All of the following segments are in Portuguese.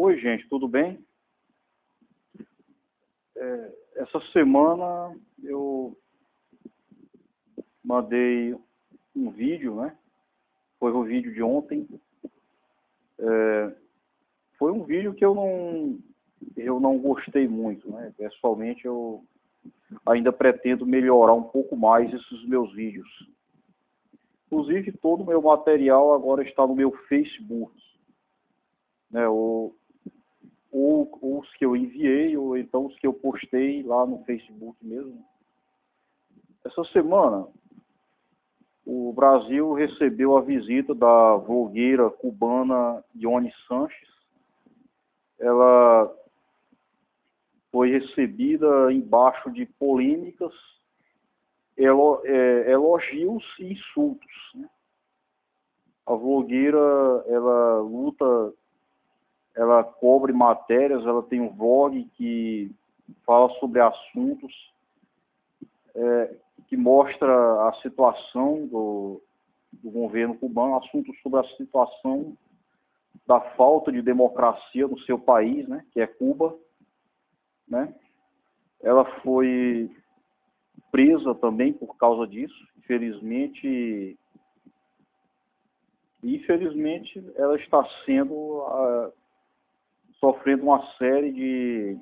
Oi, gente, tudo bem? É, essa semana eu mandei um vídeo, né? Foi o vídeo de ontem. É, foi um vídeo que eu não, eu não gostei muito, né? Pessoalmente eu ainda pretendo melhorar um pouco mais esses meus vídeos. Inclusive todo o meu material agora está no meu Facebook. Né ou, ou os que eu ou então os que eu postei lá no Facebook mesmo. Essa semana, o Brasil recebeu a visita da vlogueira cubana Ione Sanches. Ela foi recebida embaixo de polêmicas, é, elogios e insultos. Né? A vlogueira, ela luta ela cobre matérias, ela tem um blog que fala sobre assuntos é, que mostra a situação do, do governo cubano, assuntos sobre a situação da falta de democracia no seu país, né, que é Cuba, né? Ela foi presa também por causa disso, infelizmente infelizmente ela está sendo uh, sofrendo uma série de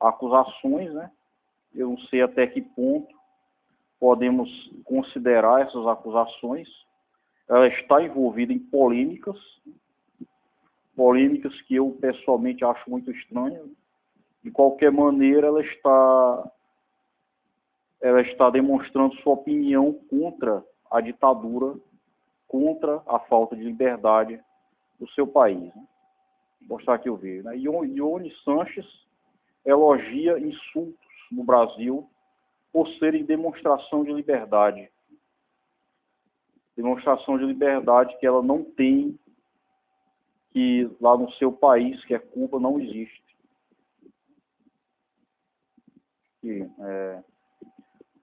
acusações, né? Eu não sei até que ponto podemos considerar essas acusações. Ela está envolvida em polêmicas, polêmicas que eu pessoalmente acho muito estranhas. De qualquer maneira, ela está ela está demonstrando sua opinião contra a ditadura, contra a falta de liberdade do seu país. Né? Mostrar aqui o vídeo. Né? Ione Sanches elogia insultos no Brasil por serem demonstração de liberdade. Demonstração de liberdade que ela não tem, que lá no seu país, que é Cuba, não existe. E, é,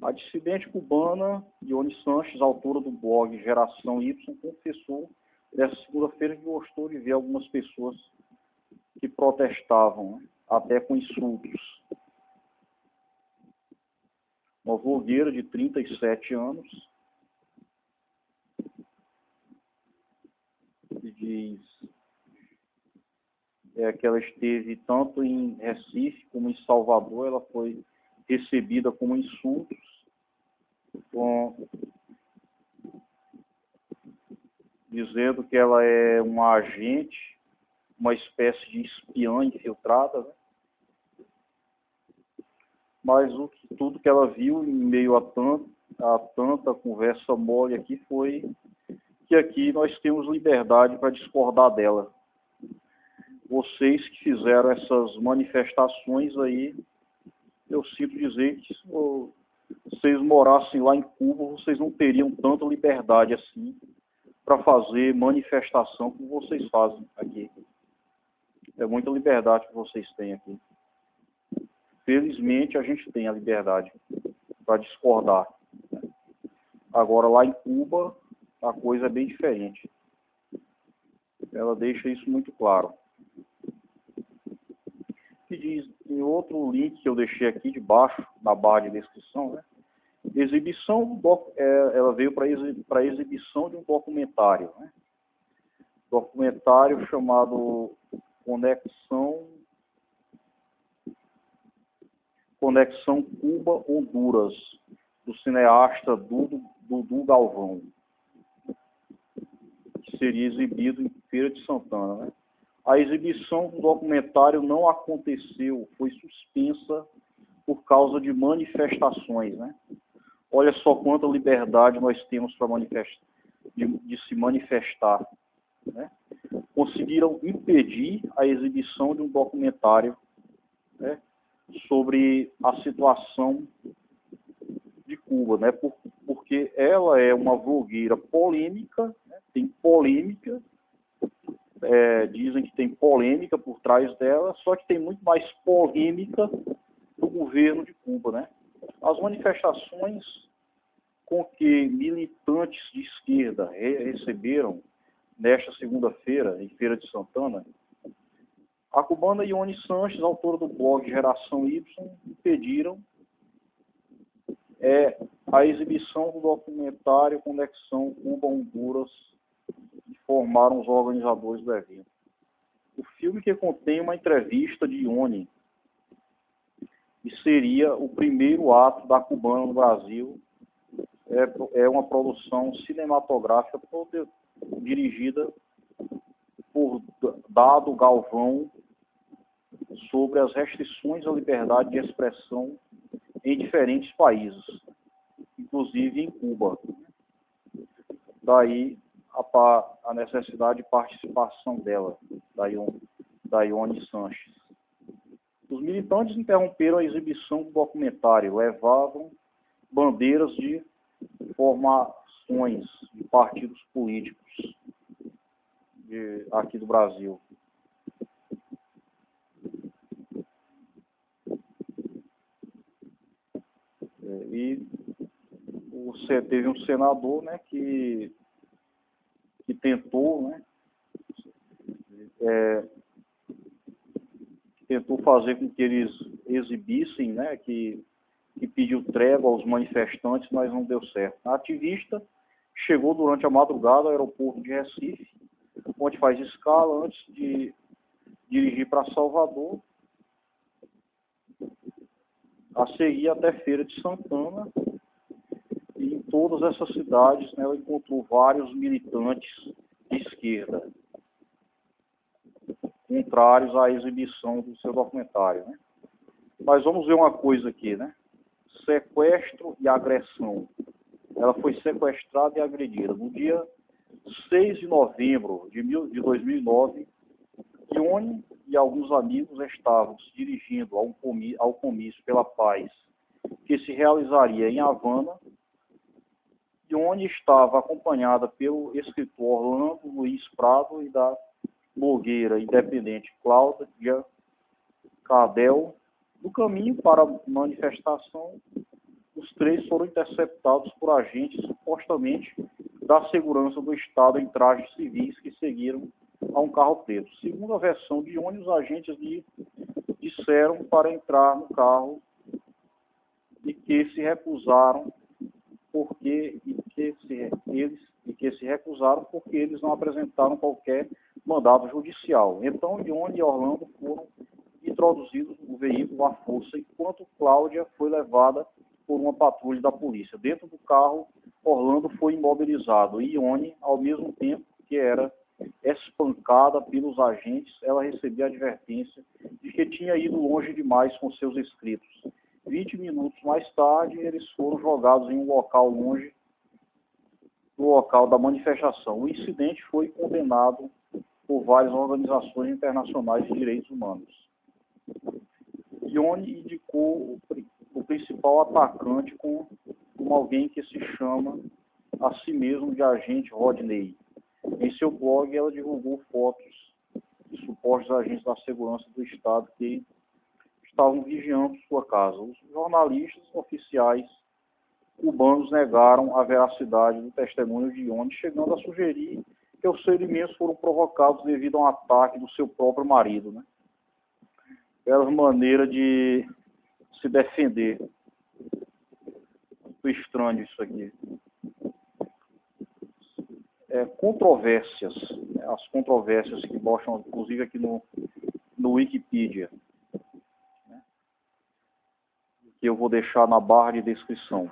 a dissidente cubana, Ione Sanches, autora do blog Geração Y, confessou nessa segunda-feira que gostou de ver algumas pessoas que protestavam, até com insultos. Uma blogueira de 37 anos diz é, que ela esteve tanto em Recife como em Salvador, ela foi recebida com insultos, com, dizendo que ela é uma agente uma espécie de espiã infiltrada, né? mas o, tudo que ela viu em meio a, tanto, a tanta conversa mole aqui foi que aqui nós temos liberdade para discordar dela. Vocês que fizeram essas manifestações aí, eu sinto dizer que se vocês morassem lá em Cuba, vocês não teriam tanta liberdade assim para fazer manifestação como vocês fazem aqui. É muita liberdade que vocês têm aqui. Felizmente, a gente tem a liberdade para discordar. Agora, lá em Cuba, a coisa é bem diferente. Ela deixa isso muito claro. E diz em outro link que eu deixei aqui debaixo, na barra de descrição, né? Exibição, é, ela veio para exibição de um documentário, né? Documentário chamado conexão conexão Cuba-Honduras, do cineasta Dudu, Galvão, que seria exibido em Feira de Santana. Né? A exibição do documentário não aconteceu, foi suspensa por causa de manifestações. Né? Olha só quanta liberdade nós temos para manifestar, de, de se manifestar. Conseguiram impedir a exibição de um documentário né, sobre a situação de Cuba, né, por, porque ela é uma blogueira polêmica, né, tem polêmica, é, dizem que tem polêmica por trás dela, só que tem muito mais polêmica do governo de Cuba. Né? As manifestações com que militantes de esquerda receberam nesta segunda-feira, em Feira de Santana, A cubana Ione Sanches, autora do blog Geração Y, pediram é, a exibição do documentário Conexão Cuba-Honduras, que formaram os organizadores do evento. O filme que contém uma entrevista de Ione, e seria o primeiro ato da cubana no Brasil, é, é uma produção cinematográfica dirigida por Dado Galvão sobre as restrições à liberdade de expressão em diferentes países, inclusive em Cuba. Daí a, a necessidade de participação dela, da, Ion, da Ione Sanches. Os militantes interromperam a exibição do documentário, levavam bandeiras de de partidos políticos de, aqui do Brasil. É, e o, teve um senador né, que, que tentou, né, é, tentou fazer com que eles exibissem, né, que, que pediu trégua aos manifestantes, mas não deu certo. A ativista chegou durante a madrugada ao aeroporto de Recife, onde faz escala antes de dirigir para Salvador a seguir até Feira de Santana. E em todas essas cidades né, ela encontrou vários militantes de esquerda, contrários à exibição do seu documentário. Né? Mas vamos ver uma coisa aqui, né? Sequestro e agressão. Ela foi sequestrada e agredida. No dia 6 de novembro de, mil, de 2009, Ione e alguns amigos estavam se dirigindo ao comício, ao comício pela paz que se realizaria em Havana, e onde estava acompanhada pelo escritor Orlando Luiz Prado e da blogueira independente Cláudia Cadel. No caminho para a manifestação, os três foram interceptados por agentes supostamente da segurança do Estado em trajes civis que seguiram a um carro preto. Segundo a versão de onde os agentes lhe disseram para entrar no carro e que se recusaram porque e que se, eles e que se recusaram porque eles não apresentaram qualquer mandado judicial. Então, Ione e Orlando foram introduzidos no veículo à força, enquanto Cláudia foi levada por uma patrulha da polícia. Dentro do carro, Orlando foi imobilizado Ione, ao mesmo tempo que era espancada pelos agentes, ela recebia advertência de que tinha ido longe demais com seus escritos. Vinte minutos mais tarde, eles foram jogados em um local longe do local da manifestação. O incidente foi condenado por várias organizações internacionais de direitos humanos. Ione indicou principal atacante como, como alguém que se chama a si mesmo de agente Rodney. Em seu blog, ela divulgou fotos de supostos agentes da segurança do Estado que estavam vigiando sua casa. Os jornalistas oficiais cubanos negaram a veracidade do testemunho de Ione, chegando a sugerir que os ferimentos foram provocados devido a um ataque do seu próprio marido. Né? Bela maneira de se defender. Muito estranho isso aqui é, controvérsias, né, as controvérsias que mostram, inclusive aqui no, no Wikipedia, né, que eu vou deixar na barra de descrição.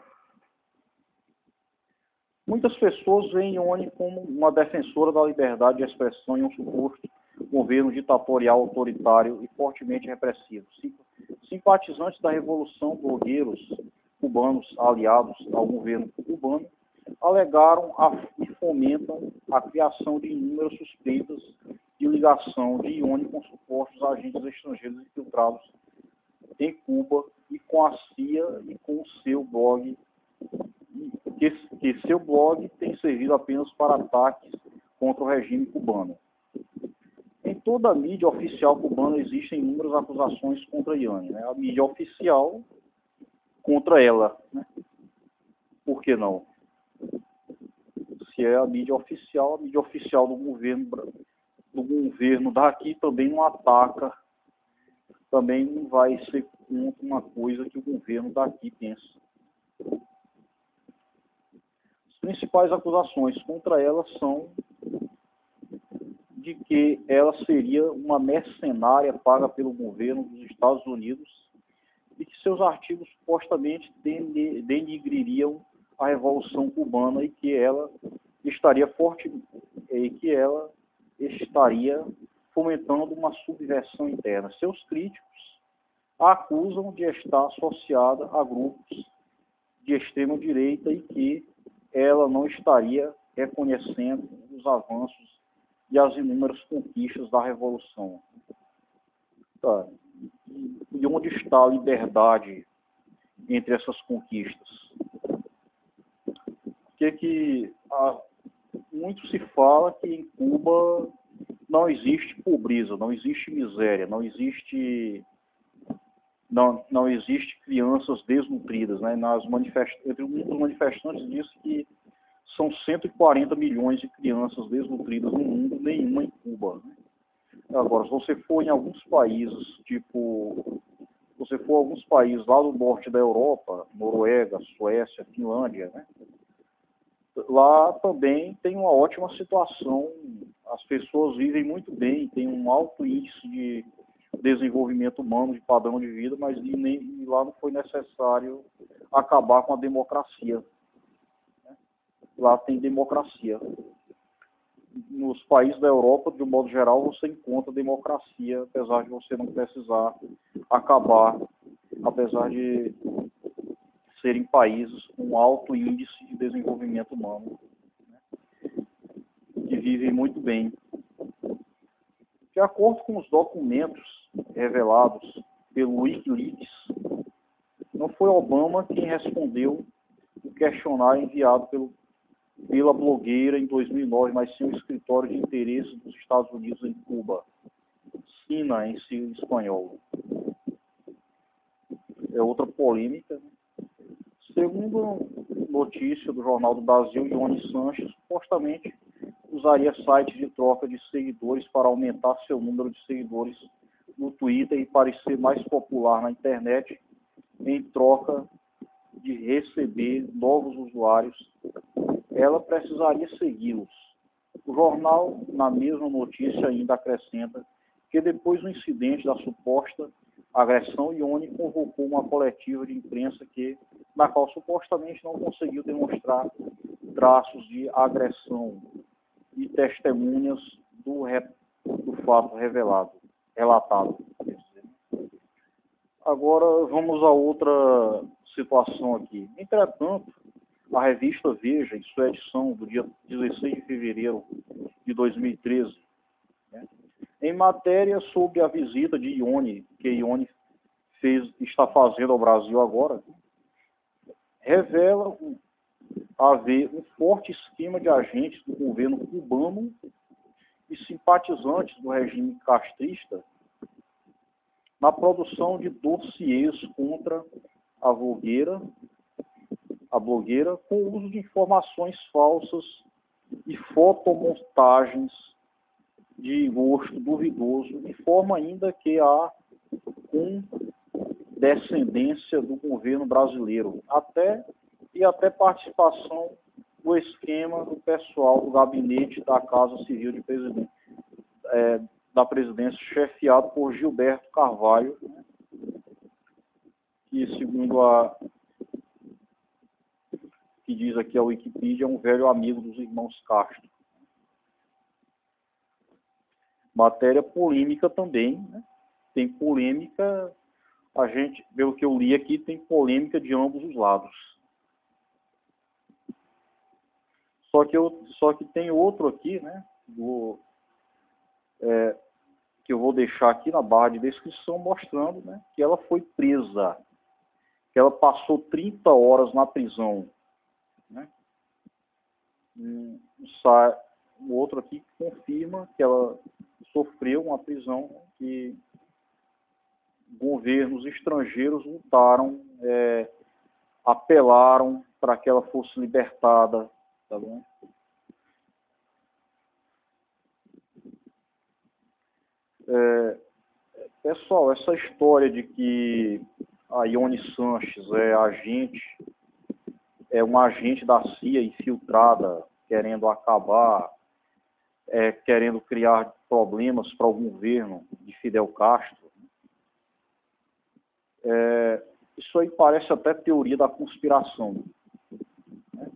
Muitas pessoas veem Ione como uma defensora da liberdade de expressão em um suposto governo ditatorial autoritário e fortemente repressivo. Simpatizantes da revolução, blogueiros cubanos aliados ao governo cubano alegaram a, e fomentam a criação de inúmeras suspeitas de ligação de Ione com supostos agentes estrangeiros infiltrados em Cuba e com a CIA e com o seu blog, que, que seu blog tem servido apenas para ataques contra o regime cubano. Toda a mídia oficial cubana existem inúmeras acusações contra Iane. Né? A mídia oficial contra ela. Né? Por que não? que é a mídia oficial, a mídia oficial do governo do governo daqui também não ataca, também não vai ser contra uma coisa que o governo daqui pensa. As principais acusações contra ela são de que ela seria uma mercenária paga pelo governo dos Estados Unidos e que seus artigos supostamente denigririam a Revolução Cubana e que ela estaria forte e que ela estaria fomentando uma subversão interna. Seus críticos a acusam de estar associada a grupos de extrema direita e que ela não estaria reconhecendo os avanços e as inúmeras conquistas da Revolução. Tá. E onde está a liberdade entre essas conquistas? Que que a, muito se fala que em Cuba não existe pobreza, não existe miséria, não existe não, não existe crianças desnutridas, né? Nas manifest... entre muitos manifestantes disse que são 140 milhões de crianças desnutridas no mundo, nenhuma em Cuba. Né? Agora, se você for em alguns países, tipo, se você for em alguns países lá do norte da Europa, Noruega, Suécia, Finlândia, né? lá também tem uma ótima situação, as pessoas vivem muito bem, tem um alto índice de desenvolvimento humano, de padrão de vida, mas nem, lá não foi necessário acabar com a democracia lá tem democracia. Nos países da Europa, de um modo geral, você encontra democracia, apesar de você não precisar acabar, apesar de serem países com alto índice de desenvolvimento humano, né? que vivem muito bem. De acordo com os documentos revelados pelo Wikileaks, não foi Obama quem respondeu o questionário enviado pelo pela blogueira em 2009, mas sim o escritório de interesse dos Estados Unidos em Cuba, SINA em espanhol. É outra polêmica. Segundo notícia do Jornal do Brasil, Ione Sanches supostamente usaria sites de troca de seguidores para aumentar seu número de seguidores no Twitter e parecer mais popular na internet em troca de receber novos usuários ela precisaria segui-los. O jornal, na mesma notícia, ainda acrescenta que depois do incidente da suposta agressão, Ione convocou uma coletiva de imprensa que, na qual supostamente não conseguiu demonstrar traços de agressão e testemunhas do, do fato revelado, relatado. Agora vamos a outra situação aqui. Entretanto, a revista Veja, em sua edição do dia 16 de fevereiro de 2013, né, em matéria sobre a visita de Ione, que Ione fez, está fazendo ao Brasil agora, revela haver um forte esquema de agentes do governo cubano e simpatizantes do regime castrista na produção de dossiês contra a Vogueira a blogueira com o uso de informações falsas e fotomontagens de gosto duvidoso, de forma ainda que há com descendência do governo brasileiro, até e até participação do esquema do pessoal do gabinete da Casa Civil de Presidente, é, da presidência, chefiado por Gilberto Carvalho, que, segundo a que diz aqui a Wikipedia, é um velho amigo dos irmãos Castro. Matéria polêmica também, né? tem polêmica, a gente, pelo que eu li aqui, tem polêmica de ambos os lados. Só que, eu, só que tem outro aqui, né, do, é, que eu vou deixar aqui na barra de descrição, mostrando né, que ela foi presa, que ela passou 30 horas na prisão né? Um, um outro aqui confirma que ela sofreu uma prisão que governos estrangeiros lutaram, é, apelaram para que ela fosse libertada, tá bom? Pessoal, essa história de que a Ione Sanches é agente, é um agente da CIA infiltrada, querendo acabar, é, querendo criar problemas para o governo de Fidel Castro. É, isso aí parece até teoria da conspiração. Né?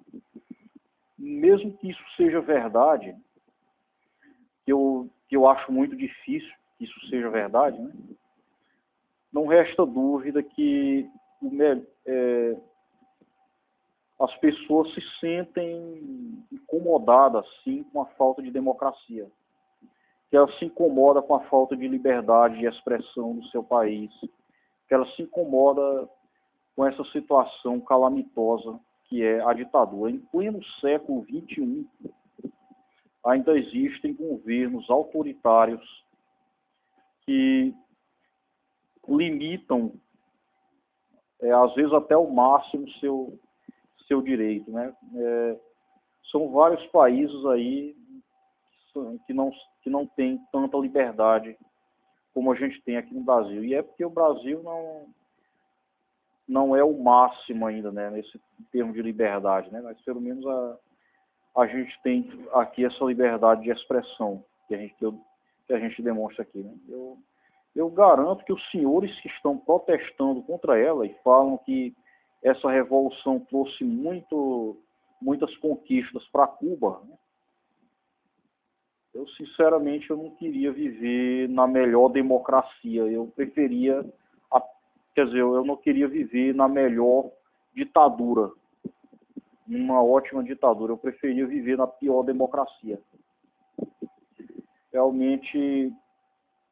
Mesmo que isso seja verdade, que eu, que eu acho muito difícil que isso seja verdade, né? não resta dúvida que o, é, as pessoas se sentem incomodadas, sim, com a falta de democracia. Que ela se incomoda com a falta de liberdade de expressão no seu país. Que ela se incomoda com essa situação calamitosa que é a ditadura. Em pleno século XXI, ainda existem governos autoritários que limitam, é, às vezes até o máximo, seu, seu direito. Né? É, são vários países aí que não, que não têm tanta liberdade como a gente tem aqui no Brasil. E é porque o Brasil não, não é o máximo ainda, né, nesse termo de liberdade, né? Mas pelo menos a, a gente tem aqui essa liberdade de expressão que a gente, que, eu, que a gente demonstra aqui, né? Eu, eu garanto que os senhores que estão protestando contra ela e falam que essa revolução trouxe muito, muitas conquistas para Cuba, né? eu sinceramente eu não queria viver na melhor democracia. Eu preferia, quer dizer, eu não queria viver na melhor ditadura, numa ótima ditadura. Eu preferia viver na pior democracia. Realmente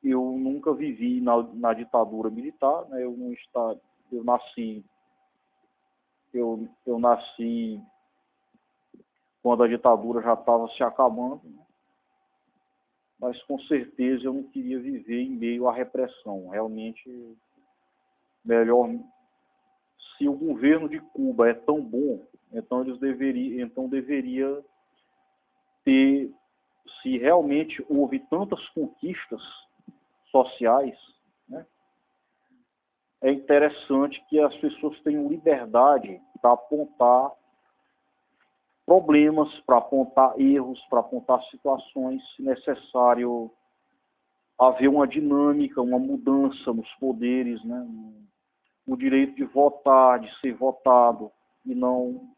eu nunca vivi na, na ditadura militar, né? Eu não está, eu nasci eu, eu nasci quando a ditadura já estava se acabando, né? mas com certeza eu não queria viver em meio à repressão. Realmente, melhor. Se o governo de Cuba é tão bom, então eles deveriam, então deveria ter, se realmente houve tantas conquistas sociais, é interessante que as pessoas tenham liberdade para apontar problemas, para apontar erros, para apontar situações, se necessário haver uma dinâmica, uma mudança nos poderes, né? o direito de votar, de ser votado, e não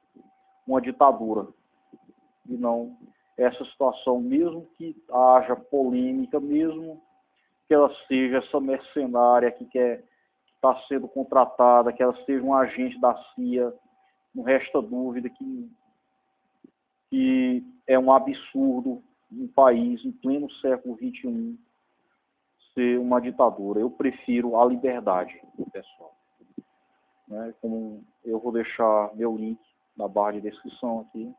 uma ditadura. E não essa situação, mesmo que haja polêmica, mesmo que ela seja essa mercenária que quer está sendo contratada, que ela seja um agente da CIA, não resta dúvida que, que é um absurdo um país em pleno século XXI ser uma ditadura. Eu prefiro a liberdade, pessoal. Né? Como eu vou deixar meu link na barra de descrição aqui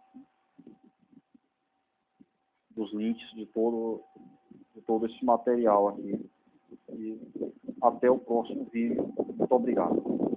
dos links de todo, de todo esse material aqui. E até o próximo vídeo. Muito obrigado.